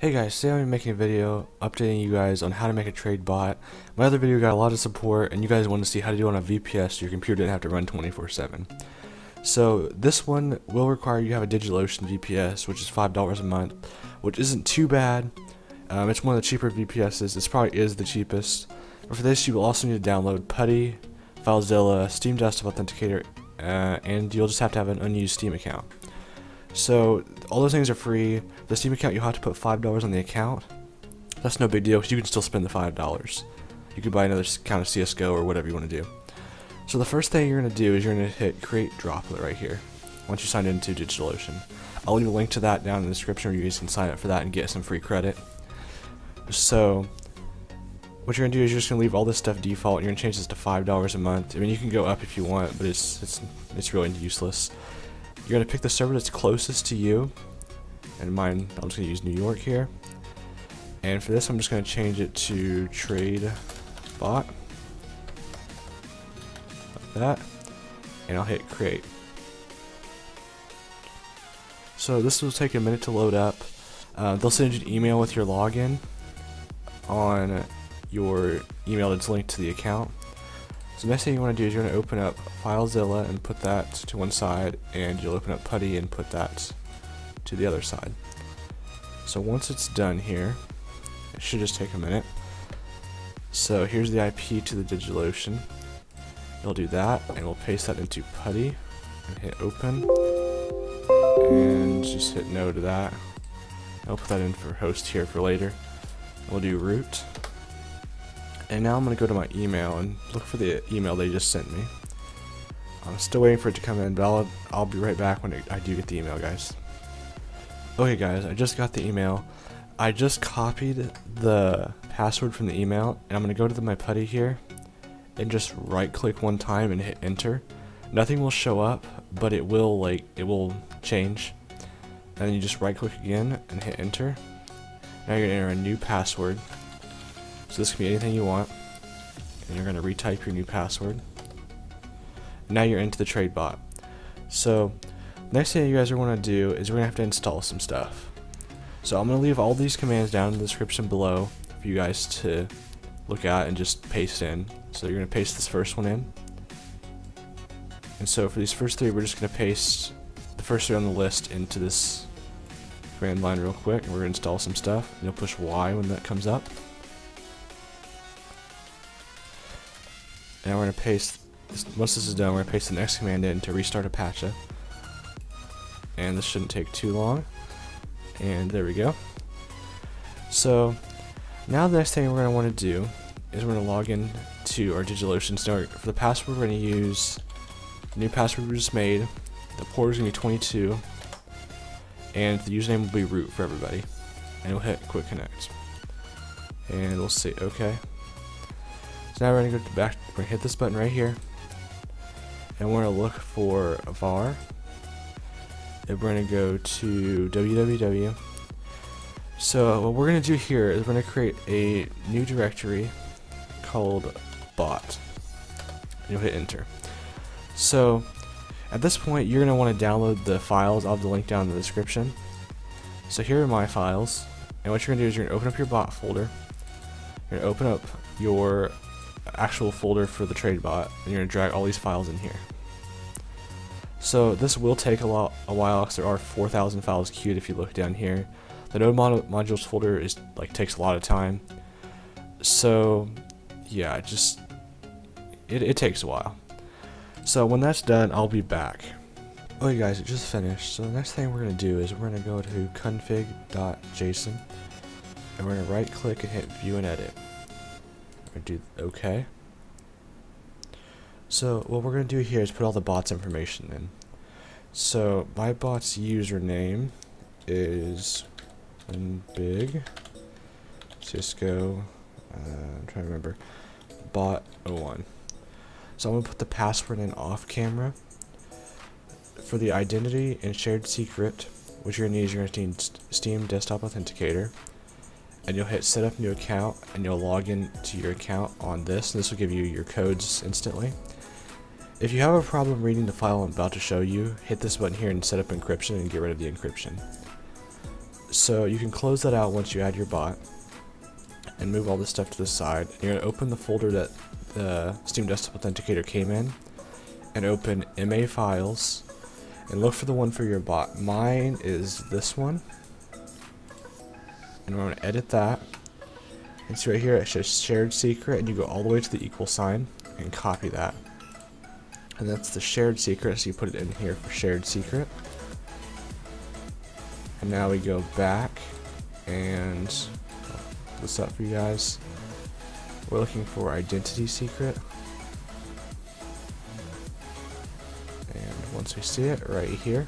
Hey guys, today I'm be making a video updating you guys on how to make a trade bot. My other video got a lot of support and you guys wanted to see how to do it on a VPS so your computer didn't have to run 24-7. So this one will require you have a DigitalOcean VPS, which is $5 a month, which isn't too bad. Um, it's one of the cheaper VPSs, this probably is the cheapest. But for this you will also need to download PuTTY, FileZilla, Steam Desktop Authenticator, uh, and you'll just have to have an unused Steam account. So all those things are free. The Steam account you'll have to put five dollars on the account. That's no big deal because you can still spend the five dollars. You could buy another account of CS:GO or whatever you want to do. So the first thing you're gonna do is you're gonna hit Create Droplet right here. Once you sign into DigitalOcean, I'll leave a link to that down in the description where you guys can sign up for that and get some free credit. So what you're gonna do is you're just gonna leave all this stuff default. And you're gonna change this to five dollars a month. I mean, you can go up if you want, but it's it's it's really useless. You're to pick the server that's closest to you. And mine, I'm just to use New York here. And for this, I'm just to change it to trade bot. Like that. And I'll hit create. So this will take a minute to load up. Uh, they'll send you an email with your login on your email that's linked to the account. So the next thing you want to do is you're going to open up FileZilla and put that to one side, and you'll open up PuTTY and put that to the other side. So once it's done here, it should just take a minute. So here's the IP to the DigitalOcean. You'll do that, and we'll paste that into PuTTY, and hit open, and just hit no to that. I'll put that in for host here for later. We'll do root. And now I'm going to go to my email and look for the email they just sent me. I'm still waiting for it to come in, but I'll, I'll be right back when I do get the email, guys. Okay, guys, I just got the email. I just copied the password from the email, and I'm going to go to the, my PuTTY here, and just right-click one time and hit enter. Nothing will show up, but it will, like, it will change. And then you just right-click again and hit enter. Now you're going to enter a new password. So this can be anything you want. And you're going to retype your new password. Now you're into the trade bot. So next thing you guys are going to do is we're going to have to install some stuff. So I'm going to leave all these commands down in the description below for you guys to look at and just paste in. So you're going to paste this first one in. And so for these first three, we're just going to paste the first three on the list into this command line real quick. And we're going to install some stuff. You'll push Y when that comes up. Now we're going to paste, this, once this is done, we're going to paste the next command in to restart Apache. And this shouldn't take too long. And there we go. So, now the next thing we're going to want to do is we're going to log in to our DigitalOcean. So for the password, we're going to use the new password we just made. The port is going to be 22. And the username will be root for everybody. And we'll hit quick connect. And we'll say OK. Now we're to go back, we're to hit this button right here. And we're to look for var. And we're to go to www. So what we're to do here is we're to create a new directory called bot. And you'll hit enter. So at this point you're to want to download the files. I'll have the link down in the description. So here are my files. And what you're to do is you're to open up your bot folder. You're to open up your actual folder for the trade bot and you're to drag all these files in here. So this will take a lot a while because there are 4,000 files queued if you look down here. The node mod modules folder is like takes a lot of time. So yeah, just it, it takes a while. So when that's done, I'll be back. Oh, okay you guys, it just finished. So the next thing we're going to do is we're to go to config.json and we're to right click and hit view and edit do OK. So what we're going to do here is put all the bot's information in. So my bot's username is big Cisco. Uh, I'm trying to remember bot 01. So I'm going to put the password in off camera. For the identity and shared secret, which you're going to use, you're to need Steam Desktop Authenticator and you'll hit set up new account and you'll log in to your account on this and this will give you your codes instantly. If you have a problem reading the file I'm about to show you, hit this button here and set up encryption and get rid of the encryption. So you can close that out once you add your bot and move all this stuff to the side. You're going to open the folder that the Steam Desktop Authenticator came in and open MA files and look for the one for your bot. Mine is this one. And we're going to edit that. And see right here it says shared secret and you go all the way to the equal sign and copy that. And that's the shared secret, so you put it in here for shared secret. And now we go back and oh, this up for you guys. We're looking for identity secret. And once we see it right here,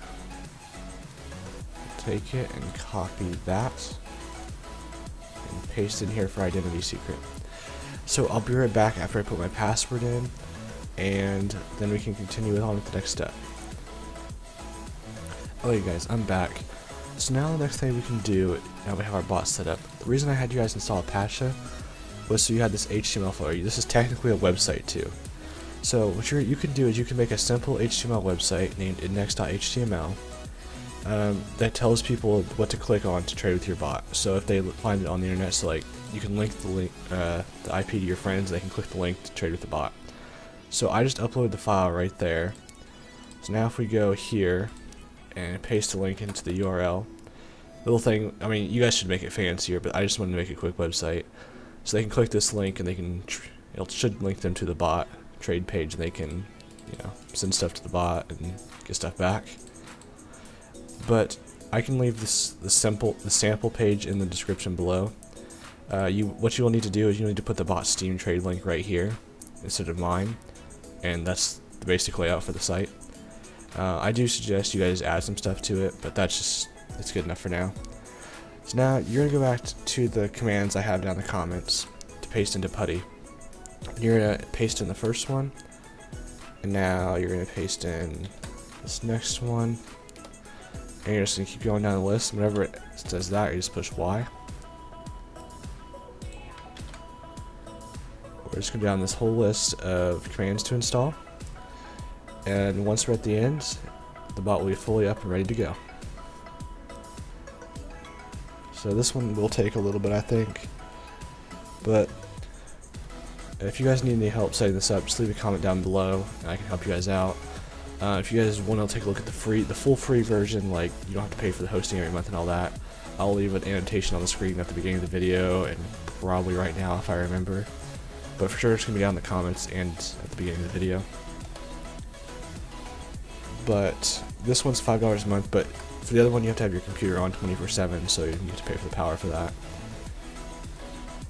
take it and copy that paste in here for identity secret. So I'll be right back after I put my password in and then we can continue on with the next step. Okay guys, I'm back. So now the next thing we can do, now we have our bot set up. The reason I had you guys install Apache was so you had this HTML file. This is technically a website too. So what you you can do is you can make a simple HTML website named index.html um, that tells people what to click on to trade with your bot. So if they find it on the internet, so like you can link the link, uh, the IP to your friends, they can click the link to trade with the bot. So I just upload the file right there. So now if we go here and paste the link into the URL, little thing, I mean, you guys should make it fancier, but I just wanted to make a quick website. So they can click this link and they can, it should link them to the bot trade page and they can, you know, send stuff to the bot and get stuff back. But I can leave this the simple the sample page in the description below. Uh, you what you will need to do is you need to put the bot Steam trade link right here instead of mine, and that's the basic layout for the site. Uh, I do suggest you guys add some stuff to it, but that's just it's good enough for now. So now you're gonna go back to the commands I have down in the comments to paste into PuTTY. You're gonna paste in the first one, and now you're gonna paste in this next one. And you're just to keep going down the list. Whenever it says that, you just push Y. We're just to go down this whole list of commands to install. And once we're at the end, the bot will be fully up and ready to go. So this one will take a little bit, I think. But if you guys need any help setting this up, just leave a comment down below, and I can help you guys out. Uh, if you guys want to take a look at the free, the full free version, like you don't have to pay for the hosting every month and all that, I'll leave an annotation on the screen at the beginning of the video and probably right now if I remember. But for sure it's going to be down in the comments and at the beginning of the video. But this one's $5 a month, but for the other one you have to have your computer on 24-7, so you have to pay for the power for that.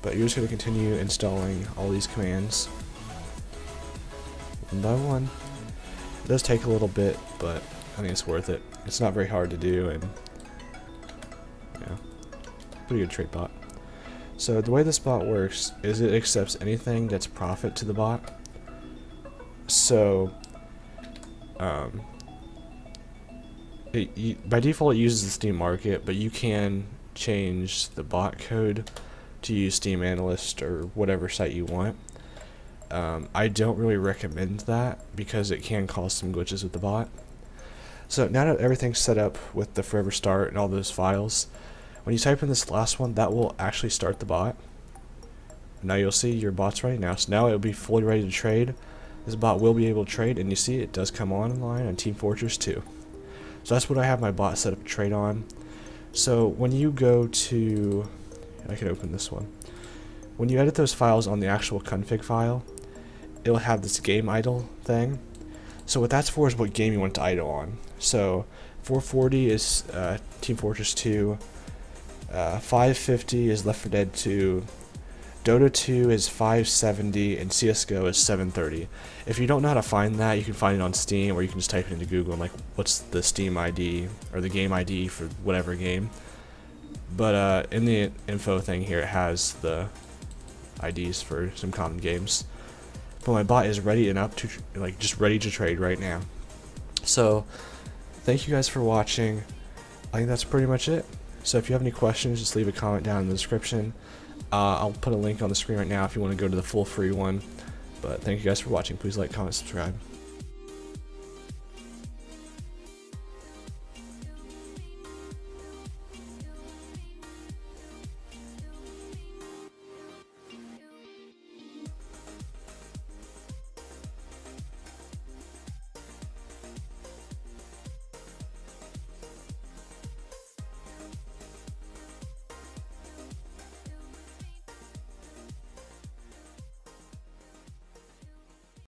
But you're just going to continue installing all these commands one by one. It does take a little bit, but I think it's worth it. It's not very hard to do, and yeah, pretty good trade bot. So the way this bot works is it accepts anything that's profit to the bot. So, um, it, you, by default it uses the Steam Market, but you can change the bot code to use Steam Analyst or whatever site you want. Um, I don't really recommend that because it can cause some glitches with the bot. So now that everything's set up with the forever start and all those files, when you type in this last one, that will actually start the bot. Now you'll see your bot's ready now. So now it'll be fully ready to trade. This bot will be able to trade, and you see it does come online on Team Fortress 2. So that's what I have my bot set up to trade on. So when you go to, I can open this one. When you edit those files on the actual config file, it'll have this game idle thing. So what that's for is what game you want to idle on. So 440 is uh, Team Fortress 2, uh, 550 is Left 4 Dead 2, Dota 2 is 570, and CSGO is 730. If you don't know how to find that, you can find it on Steam, or you can just type it into Google and like, what's the Steam ID, or the game ID for whatever game. But uh, in the info thing here, it has the IDs for some common games but my bot is ready and up to like just ready to trade right now. So thank you guys for watching. I think that's pretty much it. So if you have any questions, just leave a comment down in the description. Uh, I'll put a link on the screen right now if you want to go to the full free one. But thank you guys for watching. Please like, comment, subscribe.